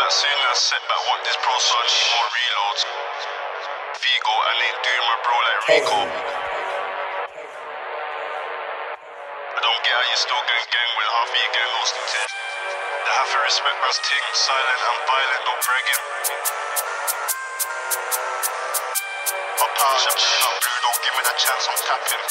back soon, I set back, want this pro, so I need more reloads. Figo, I ain't doing my bro like Rico. I don't get how you still gang gang when half of your gang lost it. They have to respect man's ting, silent and violent, no bragging. Up high, up blue, don't give me the chance, I'm tapping.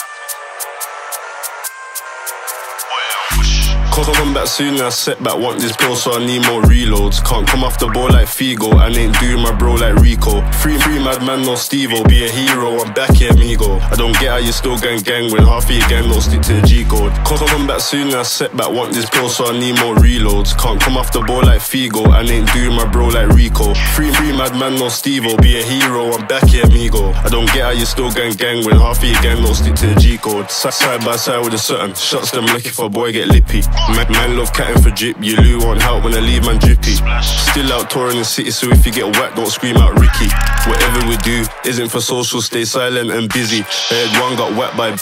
Come back soon, I set back, want this bro, so I need more reloads. Can't come off the ball like Figo, and ain't doing my bro like Rico. Free, free, mad man, no Stevo, be a hero, I'm back here, amigo. I don't get how you still gang gang when half of your gang don't stick to the G code. Come back soon, I set back, want this bro, so I need more reloads. Can't come off the ball like Figo, and ain't doing my bro like Rico. Free, free, mad man, no Stevo, be a hero, I'm back here, amigo. I don't get how you still gang gang when half of your gang don't stick to the G code. Side by side with a certain shots, them looking for boy get lippy. Man, man love catting for drip. You loo won't help when I leave man drippy. Still out touring the city, so if you get whacked, don't scream out Ricky. Whatever we do isn't for social, stay silent and busy. Head one got whacked by.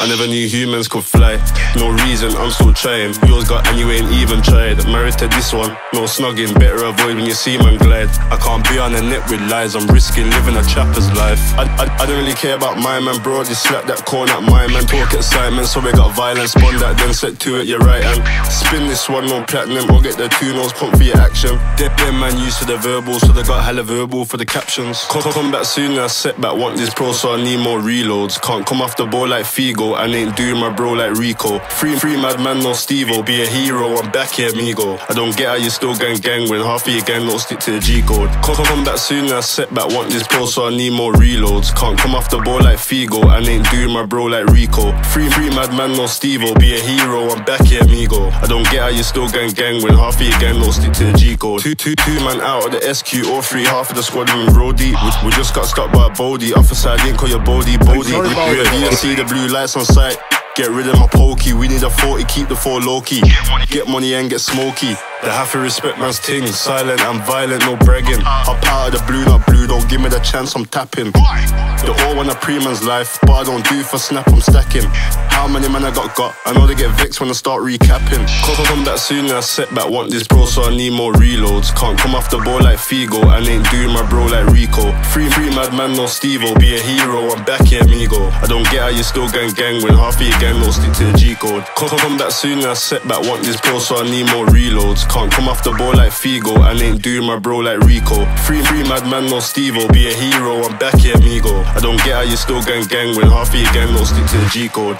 I never knew humans could fly. No reason, I'm still trying. Yours got and you ain't even tried. Married to this one, no snugging. Better avoid when you see man glide. I can't be on the net with lies. I'm risking living a trapper's life. I, I, I don't really care about my man, bro. Just slap that corner at my man. Talk excitement, so we got violence. Bond that, then set to it, your right hand. Spin this one on platinum or get the two nose pump for your action. Dead them man used to the verbal, so they got hella verbal for the captions. Come, come back soon, I set back, want this pro, so I need more reloads. Can't come off the ball like Figo, and ain't doing my bro like Rico. Free, free madman, no Stevo, be a hero, I'm back here, amigo. I don't get how you still gang gang when half of your gang don't stick to the G code. Come, come back soon, I set back, want this pro, so I need more reloads. Can't come off the ball like Figo, and ain't doing my bro like Rico. Free, free mad man, no Stevo, be a hero, I'm back here, amigo. I don't get how you still gang gang when half of your gang don't stick to the G code. Two, two, two man out of the SQ or three, half of the squad in road deep. We, we just got stuck by a Bodie. Officer, I didn't call your Bodie, Bodie. We, we, we see the blue lights on sight. Get rid of my pokey, we need a 40, keep the four low key. Get money and get smoky. They have to respect man's ting, silent and violent, no bragging. Hop out of the blue, not blue, don't give me the chance, I'm tapping. The all want a pre-man's life, but I don't do for snap, I'm stacking. How many men I got got? I know they get vexed when I start recapping. Come, come back soon, I set back, want this bro, so I need more reloads. Can't come off the ball like Figo, and ain't doing my bro like Rico. Free, free mad man, no Stevo, be a hero, I'm back here, amigo. I don't get how you still gang gang when half of your gang don't stick to the G code. Come, come back soon, I set back, want this bro, so I need more reloads. Can't come off the ball like Figo, and ain't doing my bro like Rico. Free, free mad man, no Stevo, be a hero, I'm back here, amigo. I don't get how you still gang gang when half of your gang don't stick to the G code.